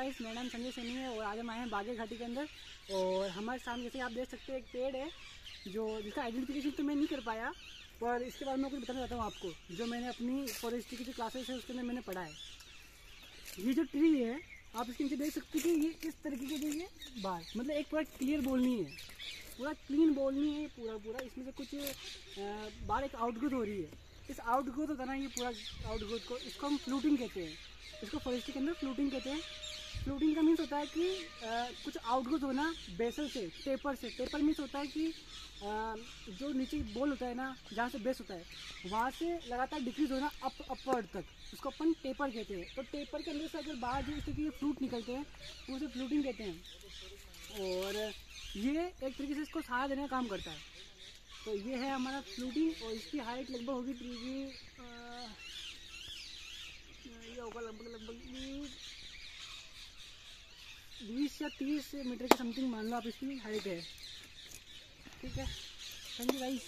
Guys मेरा नाम संजय सैनी है, और आज हम आए हैं बागे घाटी के अंदर। और हमारे सामने जैसे आप देख सकते हैं एक पेड़ है, जो जिसका आइडेंटिफिकेशन तो मैं नहीं कर पाया, पर इसके बारे में कुछ बताना चाहता हूँ आपको, जो मैंने अपनी फॉरेस्ट्री की जो क्लासेस है, उसके अंदर मैंने पढ़ा है। ये जो ट्री है, आप इसके नीचे देख सकते हैं कि ये किस तरीके के जो ये बार मतलब एक पूरा क्लियर बोल नहीं है। पूरा क्लीन बोल नहीं है, पूरा पूरा। इसमें से कुछ बाहर एक आउटग्रोथ हो रही है। इस आउटग्रोथ होता ना ये पूरा आउटग्रोथ को, इसको हम फ्लूटिंग कहते हैं। इसको फॉरेस्ट्री के अंदर फ्लूटिंग कहते हैं। फ्लूटिंग का मीन्स होता है कि आ, कुछ आउटग्रोथ होना बेसल से टेपर से। टेपर मीन्स होता है कि आ, जो नीचे बोल होता है ना जहाँ से बेस होता है वहाँ से लगातार डिक्रीज होना अप अपवर्ड तक। उसको अपन टेपर कहते हैं। तो टेपर के अंदर से अगर बाहर जो इस तरीके के फ्लूट निकलते हैं तो उसे फ्लूटिंग कहते हैं। और ये एक तरीके से इसको सहारा देने का काम करता है। तो ये है हमारा फ्लूटिंग और इसकी हाइट लगभग होगी ये होगा लगभग लगभग बीस या तीस मीटर के समथिंग मान लो आप इसकी हाइट है। ठीक है? Thank you guys